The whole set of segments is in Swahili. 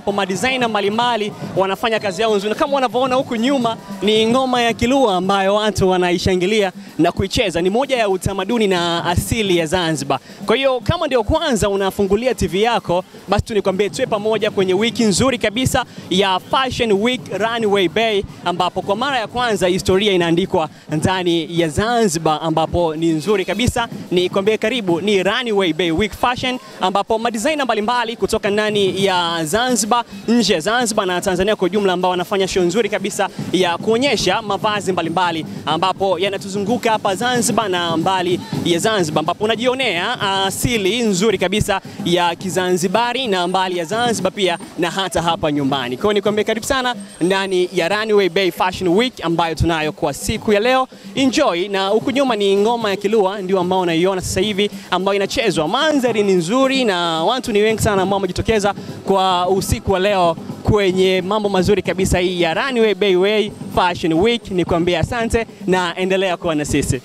ambapo madesigner mbalimbali wanafanya kazi yao nzuri. Kama wanavyoona huku nyuma ni ngoma ya Kilua ambayo watu wanaishangilia na kuicheza. Ni moja ya utamaduni na asili ya Zanzibar. Kwa hiyo kama ndio kwanza unafungulia TV yako, basi tu nikwambie tuwe pamoja kwenye wiki nzuri kabisa ya Fashion Week Runway Bay, ambapo kwa mara ya kwanza historia inaandikwa ndani ya Zanzibar, ambapo ni nzuri kabisa. Nikwambie karibu, ni Runway Bay Week Fashion, ambapo madesigner mbalimbali kutoka ndani ya Zanzibar, nje ya Zanzibar na Tanzania kwa ujumla, ambao wanafanya show nzuri kabisa ya kuonyesha mavazi mbalimbali ambapo yanatuzunguka hapa Zanzibar na mbali ya Zanzibar, ambapo unajionea asili nzuri kabisa ya Kizanzibari na mbali ya Zanzibar pia na hata hapa nyumbani. Kwa hiyo nikwambie karibu sana ndani ya Runway Bay Fashion Week ambayo tunayo kwa siku ya leo. Enjoy, na huku nyuma ni ngoma ya Kilua ndio ambao unaiona sasa hivi ambayo inachezwa. Mandhari ni nzuri na watu ni wengi sana ambao wamejitokeza kwa usiku wa leo kwenye mambo mazuri kabisa hii ya Runway Bayway Fashion Week. Nikwambie asante na endelea kuwa na sisi.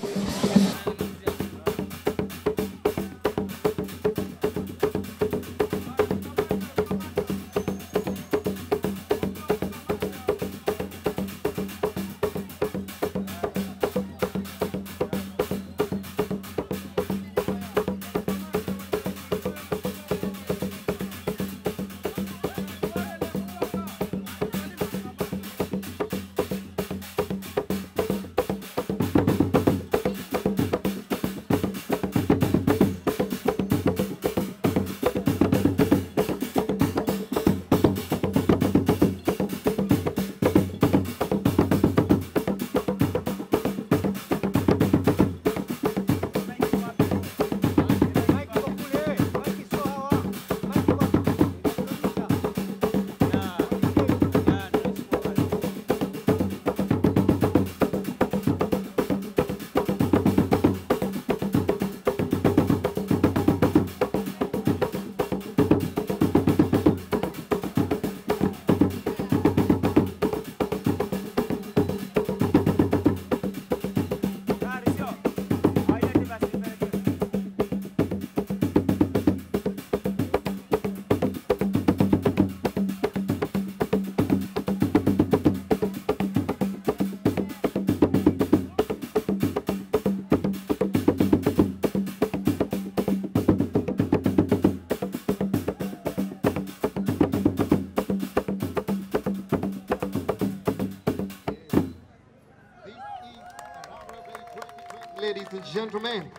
Gentlemen,